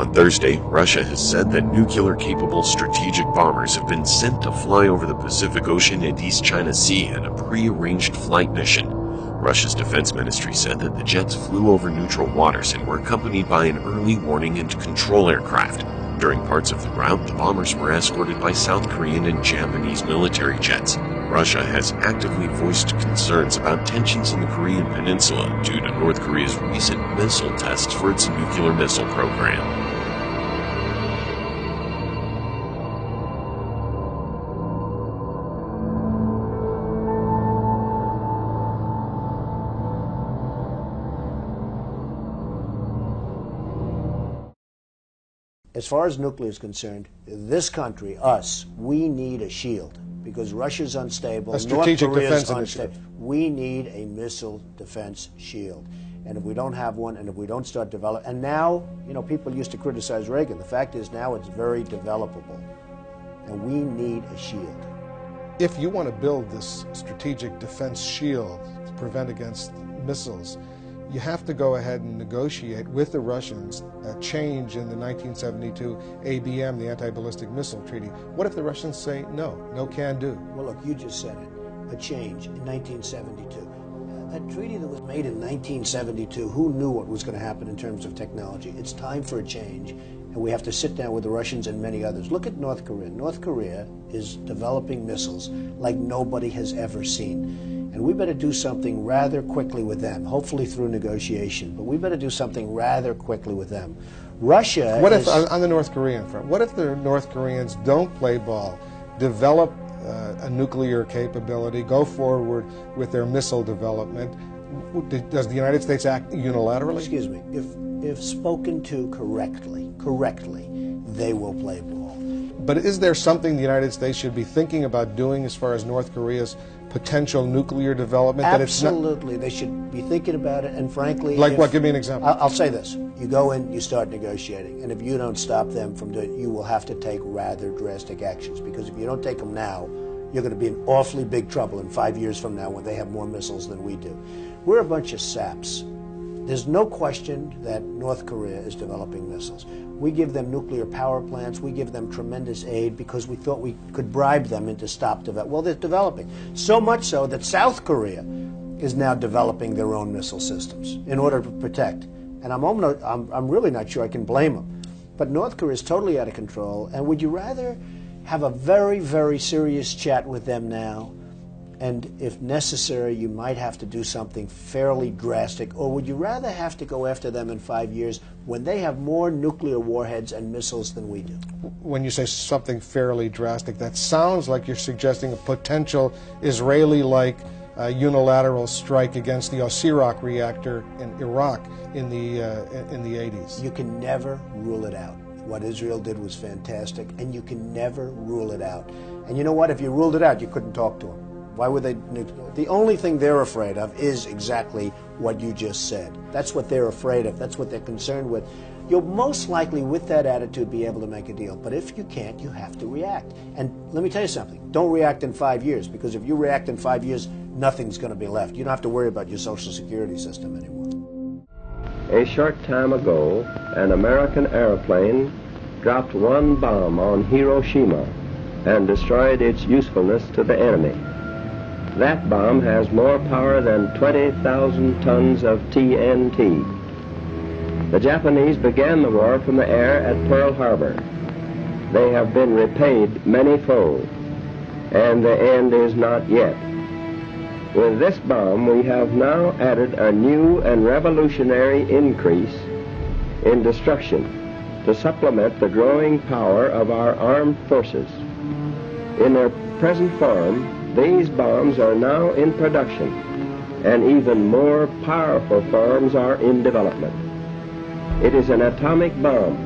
On Thursday, Russia has said that nuclear capable strategic bombers have been sent to fly over the Pacific Ocean and East China Sea in a pre-arranged flight mission. Russia's defense ministry said that the jets flew over neutral waters and were accompanied by an early warning and control aircraft. During parts of the route, the bombers were escorted by South Korean and Japanese military jets. Russia has actively voiced concerns about tensions in the Korean peninsula due to North Korea's recent missile tests for its nuclear missile program. As far as nuclear is concerned, this country, us, we need a shield because Russia's unstable. A strategic North Korea's defense unstable. We need a missile defense shield. And if we don't have one, and if we don't start develop, and now, you know, people used to criticize Reagan. The fact is now it's very developable, and we need a shield. If you want to build this strategic defense shield to prevent against missiles, you have to go ahead and negotiate with the Russians a change in the 1972 ABM, the Anti-Ballistic Missile Treaty. What if the Russians say no, no can do? Well, look, you just said it. A change in 1972. A treaty that was made in 1972, who knew what was going to happen in terms of technology? It's time for a change, and we have to sit down with the Russians and many others. Look at North Korea. North Korea is developing missiles like nobody has ever seen. And we better do something rather quickly with them, hopefully through negotiation. But we better do something rather quickly with them. Russia. What if, on, the North Korean front, what if the North Koreans don't play ball, develop uh, a nuclear capability, go forward with their missile development? Does the United States act unilaterally? Excuse me. If if spoken to correctly, correctly, they will play ball. But is there something the United States should be thinking about doing as far as North Korea's potential nuclear development? Absolutely, they should be thinking about it. And frankly, like if- what? Give me an example. I'll, I'll say this: you go in, you start negotiating, and if you don't stop them from doing, you will have to take rather drastic actions. Because if you don't take them now, you're going to be in awfully big trouble in five years from now when they have more missiles than we do. We're a bunch of saps. There's no question that North Korea is developing missiles. We give them nuclear power plants. We give them tremendous aid because we thought we could bribe them into stop develop. Well, they're developing so much so that South Korea is now developing their own missile systems in order to protect. And I'm, almost, I'm, I'm really not sure I can blame them. But North Korea is totally out of control. And would you rather have a very, very serious chat with them now? And if necessary, you might have to do something fairly drastic. Or would you rather have to go after them in five years when they have more nuclear warheads and missiles than we do? when you say something fairly drastic, that sounds like you're suggesting a potential Israeli-like uh, unilateral strike against the Osirak reactor in Iraq in the uh, in the 80s. You can never rule it out. What Israel did was fantastic, and you can never rule it out. And you know what? If you ruled it out, you couldn't talk to them. Why would they? The only thing they're afraid of is exactly what you just said. That's what they're afraid of. That's what they're concerned with. You'll most likely, with that attitude, be able to make a deal. But if you can't, you have to react. And let me tell you something. Don't react in five years, because if you react in five years, nothing's going to be left. You don't have to worry about your Social Security system anymore. A short time ago, an American airplane dropped one bomb on Hiroshima and destroyed its usefulness to the enemy. That bomb has more power than 20,000 tons of TNT. The Japanese began the war from the air at Pearl Harbor. They have been repaid manyfold, and the end is not yet. With this bomb, we have now added a new and revolutionary increase in destruction to supplement the growing power of our armed forces. In their present form, these bombs are now in production, and even more powerful forms are in development. It is an atomic bomb.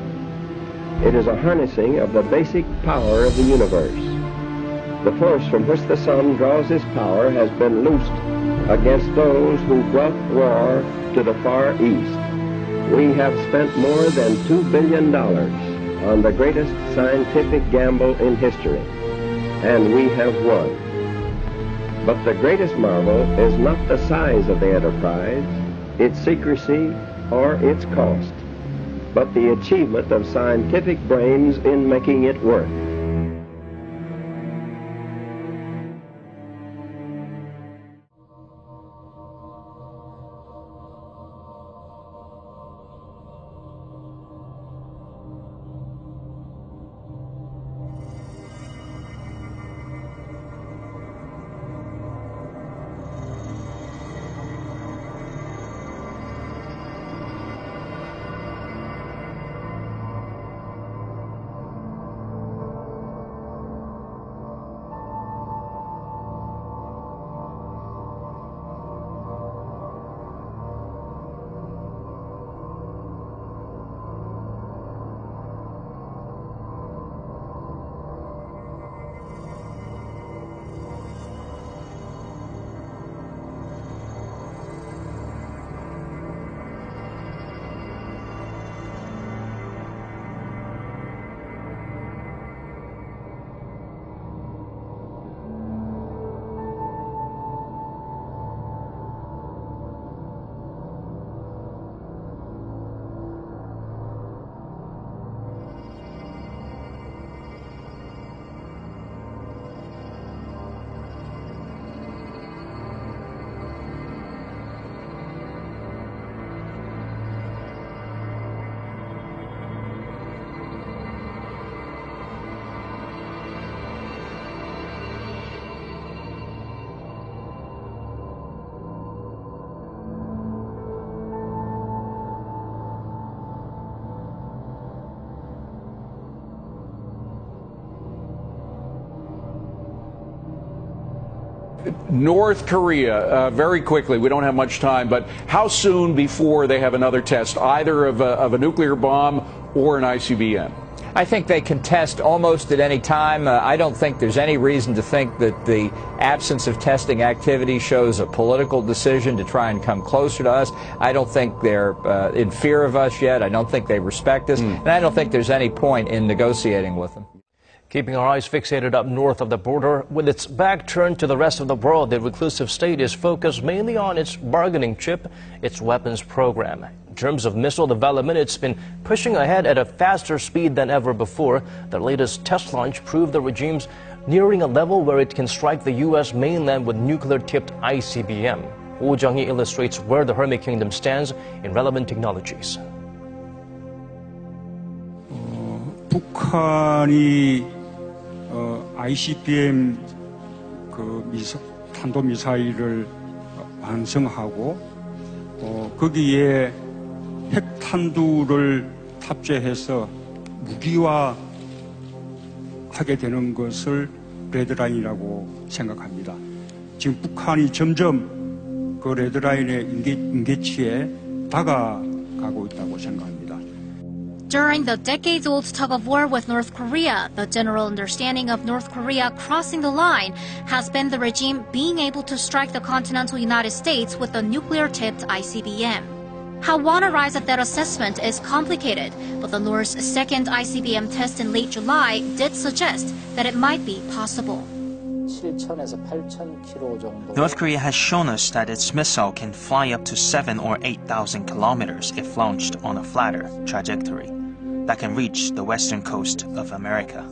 It is a harnessing of the basic power of the universe. The force from which the sun draws its power has been loosed against those who brought war to the Far East. We have spent more than $2 billion on the greatest scientific gamble in history, and we have won. But the greatest marvel is not the size of the enterprise, its secrecy, or its cost. but the achievement of scientific brains in making it work. North Korea, uh, very quickly, we don't have much time, but how soon before they have another test, either of a, of a nuclear bomb or an ICBM? I think they can test almost at any time. Uh, I don't think there's any reason to think that the absence of testing activity shows a political decision to try and come closer to us. I don't think they're uh, in fear of us yet. I don't think they respect us. Mm. And I don't think there's any point in negotiating with them. Keeping our eyes fixated up north of the border, with its back turned to the rest of the world, the reclusive state is focused mainly on its bargaining chip, its weapons program. In terms of missile development, it's been pushing ahead at a faster speed than ever before. The latest test launch proved the regime's nearing a level where it can strike the U.S. mainland with nuclear-tipped ICBM. Oh Jung-hee illustrates where the Hermit Kingdom stands in relevant technologies. 북한이 어, ICBM 그 미사, 탄도 미사일을 완성하고 어, 거기에 핵탄두를 탑재해서 무기화 하게 되는 것을 레드라인이라고 생각합니다. 지금 북한이 점점 그 레드라인의 임계, 임계치에 다가가고 있다고 생각합니다. During the decades old tug of war with North Korea, the general understanding of North Korea crossing the line has been the regime being able to strike the continental United States with a nuclear tipped ICBM. How one arrives at that assessment is complicated, but the North's second ICBM test in late July did suggest that it might be possible. North Korea has shown us that its missile can fly up to 7 or 8,000 kilometers if launched on a flatter trajectory that can reach the western coast of America.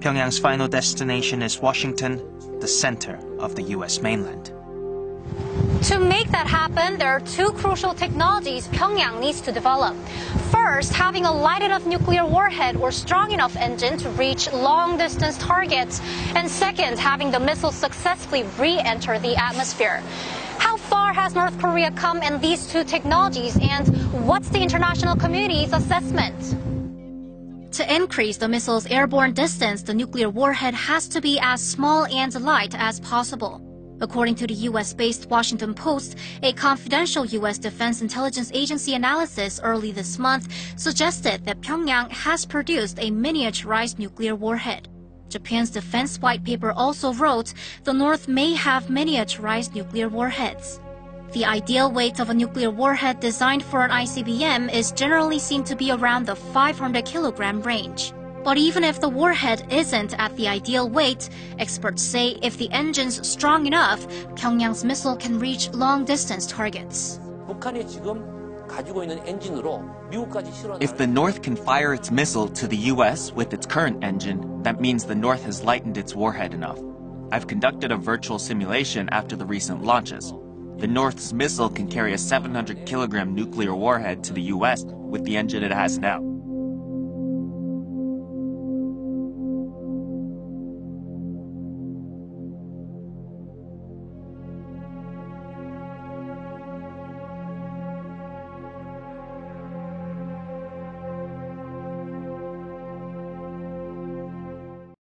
Pyongyang's final destination is Washington, the center of the US mainland. To make that happen, there are two crucial technologies Pyongyang needs to develop. First, having a light enough nuclear warhead or strong enough engine to reach long distance targets. And second, having the missile successfully re enter the atmosphere. Far has North Korea come in these two technologies, and what's the international community's assessment? To increase the missile's airborne distance, the nuclear warhead has to be as small and light as possible. According to the US-based Washington Post, a confidential US Defense Intelligence Agency analysis early this month suggested that Pyongyang has produced a miniaturized nuclear warhead. Japan's defense white paper also wrote the North may have miniaturized nuclear warheads. The ideal weight of a nuclear warhead designed for an ICBM is generally seen to be around the 500 kilogram range. But even if the warhead isn't at the ideal weight, experts say if the engine's strong enough, Pyongyang's missile can reach long-distance targets. 북한이 지금 if the North can fire its missile to the US with its current engine, that means the North has lightened its warhead enough. I've conducted a virtual simulation after the recent launches. The North's missile can carry a 700 kilogram nuclear warhead to the US with the engine it has now.